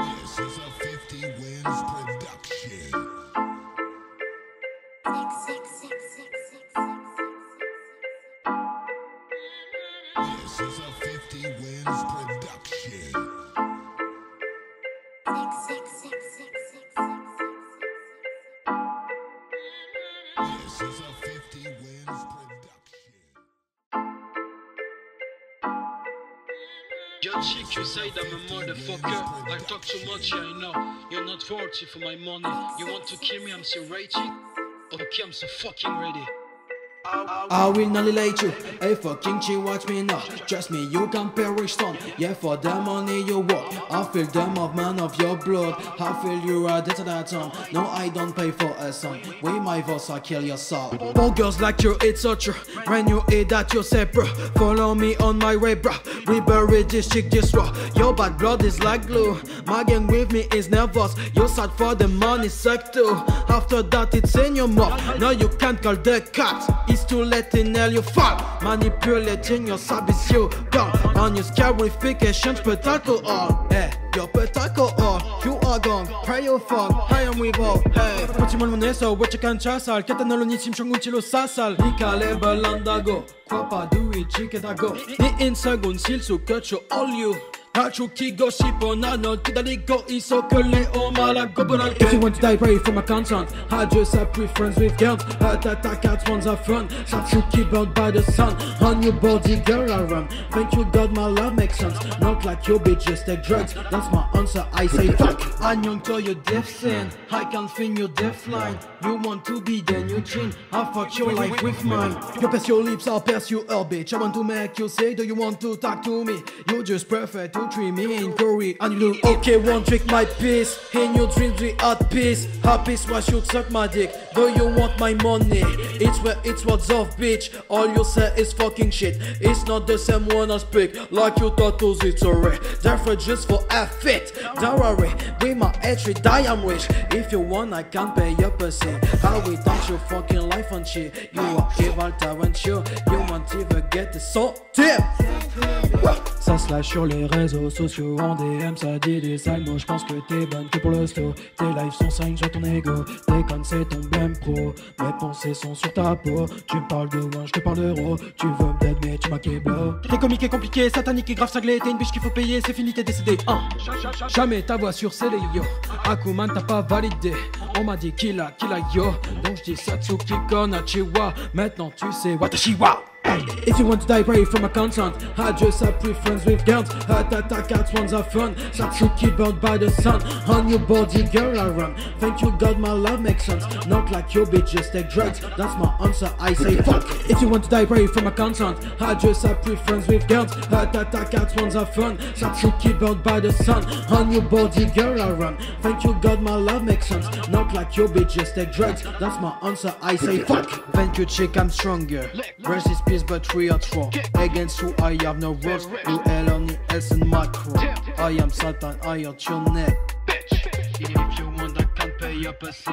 This is a 50 Wins production. This is a 50 Wins production. This is a 50 Wins chick, you say I'm a motherfucker. I talk too much, I know. You're not worthy for my money. You want to kill me, I'm so ready. Okay, I'm so fucking ready. I will not relate you. Hey, fucking chick, watch me now. Trust me, you can perish son. Yeah, for the money you want. I feel the movement of your blood. I feel you are dead to that song. No, I don't pay for a song. With my voice, I kill your soul. For girls like you, it's so true. When you eat that, you say, bro. Follow me on my way, bro. We bury this chick this raw. Your bad blood is like glue. My gang with me is nervous. You sad for the money, suck too. After that, it's in your mouth. Now you can't call the cops. It's too late in hell you fall. Manipulating your service, you gone. On your scarification, put alcohol. Eh, hey, you put alcohol. You are gone. Pray your fuck. I am with all. Hey, put him on mon eso. What you can chasal. Katanalo ni sim shongun chilo sasal. Ikale balandago. Quoi pas do it, chiketago. Ni in second, s'il so cut you all you. Hachuki go shiponano Kidaligo isokele o malago If you want to die, pray for my consent I just have preference with girls Heart attack at one's a fun. Satsuki burned by the sun. On your body, girl, I run. Thank you, God, my love makes sense. Not like you, bitch, just take drugs. That's my answer, I say fuck. I'm young to your deaf sin. I can feel your deaf line. You want to be, then you chin. I fuck your life with mine. You pass your lips, I'll pass you up, bitch I want to make you say, do you want to talk to me? You just prefer to treat me curry And you look okay, one trick my piece In your dreams we at peace. Happy why you suck my dick. Do you want my money? It's where it's what's off, bitch. All you say is fucking shit. It's not the same one I speak. Like you tattoos, it's alright Therefore just for a fit. Worry, with my hatred I am rich If you want I can pay your pussy. How we touch your fucking life and shit. You are evil, talent you? You want even get the salt tip Ça se lâche sur les réseaux sociaux En DM ça dit des sales mots. J'pense que t'es bonne que pour le sto Tes lives sont 5 sur ton ego. Tes connes c'est ton blême pro. Mes pensées sont sur ta peau. Tu me parles de one, je te parle d'euro. Tu veux me dead mais tu m'as keblo T'es comique et compliqué, satanique et grave cinglé. T'es une biche qu'il faut payer, c'est fini t'es décédé. Hein. Jamais ta voix sur scellé yo. Akuman t'as pas validé. On m'a dit qu'il a, qu'il a yo. Donc je dis Satsuki Konachiwa. Maintenant tu sais Watashiwa If you want to die, pray for my consent. I just have preference with girls. Heart attack at one's a fun. Such Satsuki burned by the sun. On your body, girl, I run. Thank you, God, my love makes sense. Not like you, bitch, just take drugs. That's my answer. I say fuck. If you want to die, pray for my consent. I just have preference with girls. Heart attack at one's a fun. Such Satsuki burned by the sun. On your body, girl, I run. Thank you, God, my love makes sense. Not like you, bitch, just take drugs. That's my answer. I say fuck. Thank you, chick, I'm stronger. Rest is peace, but we are strong. Against who I have no rules. You hell on the S and macro. I am Satan, I hurt your neck. If you want, I can pay your pussy.